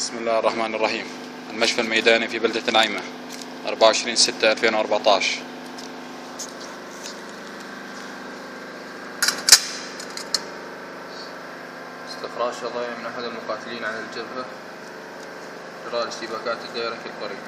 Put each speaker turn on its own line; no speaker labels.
بسم الله الرحمن الرحيم. المشفى الميداني في بلدة نعيمة 24 6 2014
استخراج شظايا من أحد المقاتلين على الجبهة جراء الاشتباكات الدائرة في القرية.